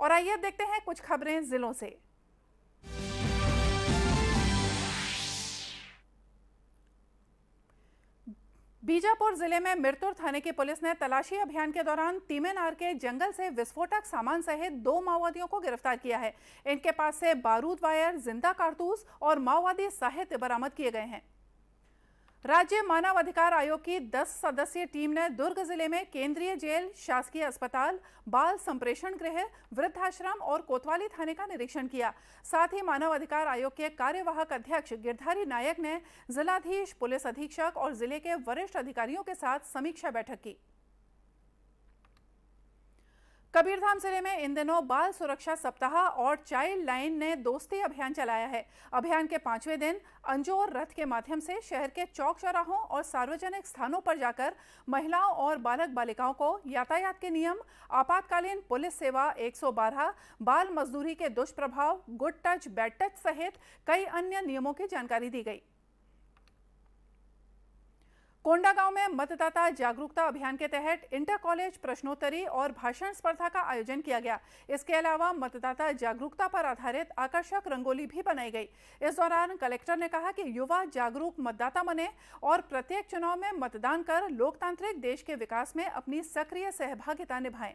और आइए अब देखते हैं कुछ खबरें जिलों से। बीजापुर ज़िले में मिरतुर थाने की पुलिस ने तलाशी अभियान के दौरान तीमेनार के जंगल से विस्फोटक सामान सहित दो माओवादियों को गिरफ़्तार किया है। इनके पास से बारूद वायर, ज़िंदा कारतूस और माओवादी साहित्य बरामद किए गए हैं। राज्य मानव अधिकार आयोग की 10 सदस्यीय टीम ने दुर्ग ज़िले में केंद्रीय जेल, शासकीय अस्पताल, बाल संप्रेषण गृह, वृद्धाश्रम और कोतवाली थाने का निरीक्षण किया। साथ ही मानव अधिकार आयोग के कार्यवाहक अध्यक्ष गिरधारी नायक ने जिलाधीश, पुलिस अधीक्षक और ज़िले के वरिष्ठ अधिकारियों के साथ समीक्षा बैठक की। कबीरधाम ज़िले में इन दिनों बाल सुरक्षा सप्ताह और चाइल्ड लाइन ने दोस्ती अभियान चलाया है। अभियान के पाँचवें दिन अंजोर रथ के माध्यम से शहर के चौक चौराहों और सार्वजनिक स्थानों पर जाकर महिलाओं और बालक बालिकाओं को यातायात के नियम, आपातकालीन पुलिस सेवा 112 बाल मजदूरी के दुष्प्रभाव, गुड टच, बैड टच सहित कई अन्य नियमों की जानकारी दी गई। कोंडागांव में मतदाता जागरूकता अभियान के तहत इंटर कॉलेज प्रश्नोत्तरी और भाषण स्पर्धा का आयोजन किया गया। इसके अलावा मतदाता जागरूकता पर आधारित आकर्षक रंगोली भी बनाई गई। इस दौरान कलेक्टर ने कहा कि युवा जागरूक मतदाता बने और प्रत्येक चुनाव में मतदान कर लोकतांत्रिक देश के विकास में अपनी सक्रिय सहभागिता निभाएँ।